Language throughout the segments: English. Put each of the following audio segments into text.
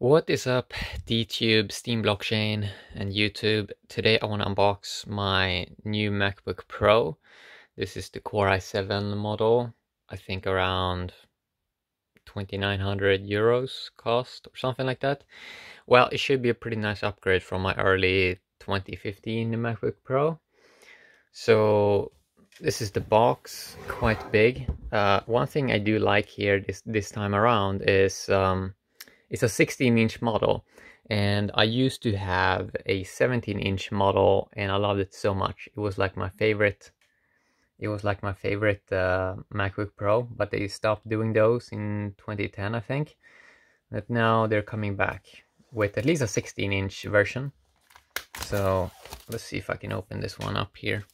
What is up DTube, Steem Blockchain and YouTube? Today I want to unbox my new MacBook Pro. This is the Core i7 model. I think around 2900 euros cost or something like that. Well, it should be a pretty nice upgrade from my early 2015 MacBook Pro. So this is the box, quite big. Uh, one thing I do like here this, this time around is um, it's a 16 inch model and I used to have a 17 inch model and I loved it so much. It was like my favorite. It was like my favorite uh, MacBook Pro, but they stopped doing those in 2010, I think. But now they're coming back with at least a 16 inch version. So let's see if I can open this one up here.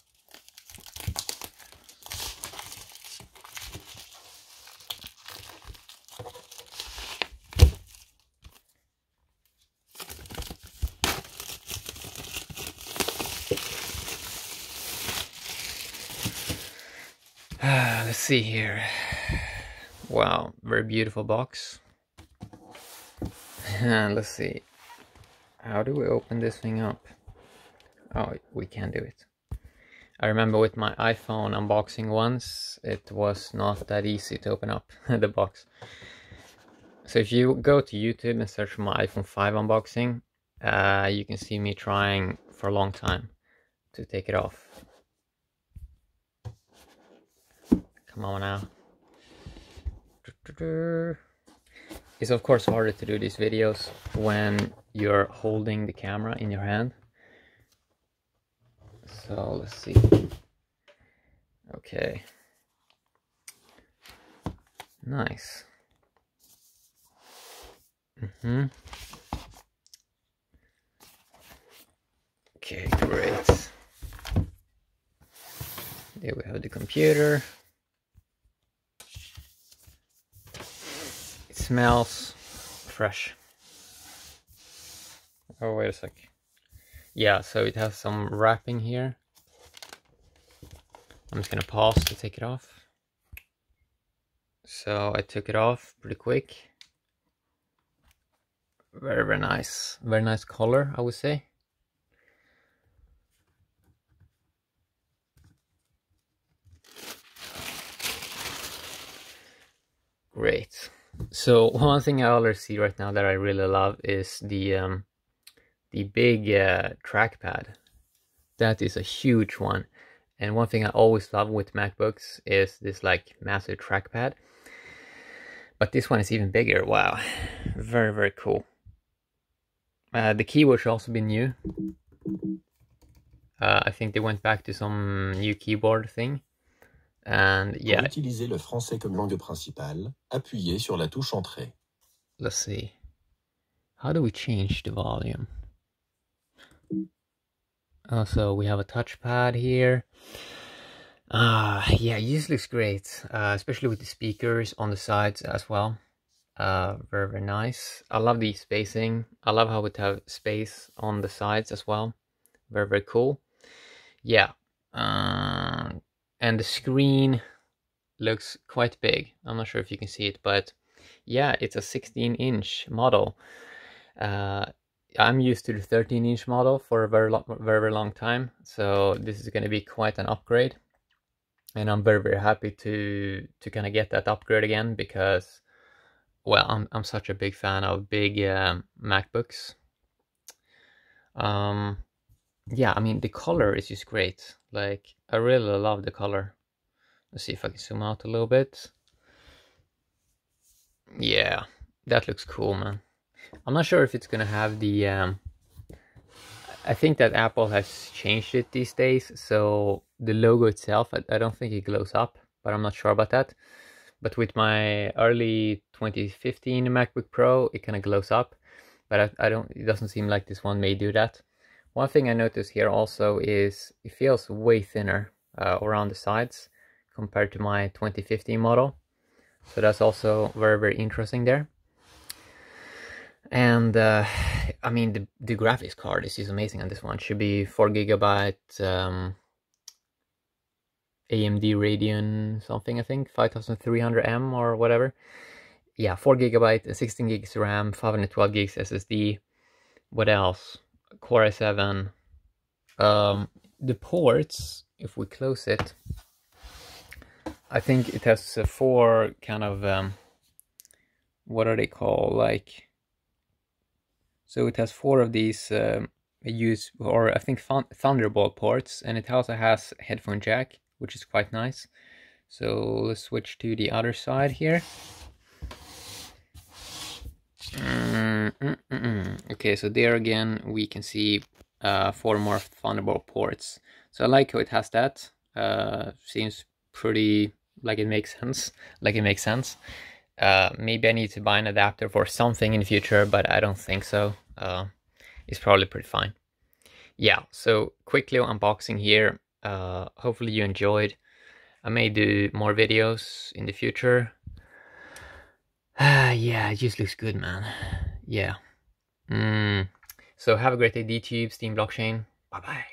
Let's see here. Wow, very beautiful box. And let's see. How do we open this thing up? Oh, we can do it. I remember with my iPhone unboxing once, it was not that easy to open up the box. So if you go to YouTube and search for my iPhone 5 unboxing, uh, you can see me trying for a long time to take it off. Come on now. It's of course harder to do these videos when you're holding the camera in your hand. So let's see. Okay. Nice. Mm-hmm. Okay, great. There we have the computer. Smells fresh. Oh, wait a sec. Yeah, so it has some wrapping here. I'm just gonna pause to take it off. So I took it off pretty quick. Very, very nice. Very nice color, I would say. Great. So one thing I already see right now that I really love is the um, the big uh, trackpad. That is a huge one. And one thing I always love with MacBooks is this like massive trackpad. But this one is even bigger. Wow. Very, very cool. Uh, the keyboard should also be new. Uh, I think they went back to some new keyboard thing. And yeah. Pour utiliser le français comme langue principale, appuyez sur la touche Entrée. Let's see. How do we change the volume? Oh, so we have a touchpad here. Uh, yeah, this looks great, uh, especially with the speakers on the sides as well. Uh, very, very nice. I love the spacing. I love how it have space on the sides as well. Very, very cool. Yeah. Uh, and the screen looks quite big. I'm not sure if you can see it, but yeah, it's a 16 inch model. Uh, I'm used to the 13 inch model for a very, very, very long time, so this is going to be quite an upgrade. And I'm very, very happy to to kind of get that upgrade again because, well, I'm I'm such a big fan of big um, MacBooks. Um, yeah, I mean the color is just great. Like I really love the color. Let's see if I can zoom out a little bit. Yeah, that looks cool, man. I'm not sure if it's gonna have the. Um, I think that Apple has changed it these days, so the logo itself, I, I don't think it glows up, but I'm not sure about that. But with my early 2015 MacBook Pro, it kind of glows up, but I, I don't. It doesn't seem like this one may do that. One thing I notice here also is it feels way thinner uh, around the sides compared to my 2015 model. So that's also very, very interesting there. And uh, I mean, the, the graphics card is, is amazing on this one. Should be 4 gigabyte um, AMD Radeon something, I think, 5300M or whatever. yeah, 4 gigabyte, 16 gigs RAM, 512 gigs SSD. What else? Core i7. Um, the ports, if we close it, I think it has four kind of um, what are they called? Like, so it has four of these um, use or I think Thunderbolt ports, and it also has headphone jack, which is quite nice. So let's switch to the other side here. Mm -mm -mm okay, so there again we can see uh, four more Thunderbolt ports. So I like how it has that. Uh, seems pretty like it makes sense. Like it makes sense. Uh, maybe I need to buy an adapter for something in the future, but I don't think so. Uh, it's probably pretty fine. Yeah, so quickly unboxing here. Uh, hopefully you enjoyed. I may do more videos in the future. Yeah, it just looks good, man. Yeah. Mm. So have a great day, DTube, Steem Blockchain. Bye-bye.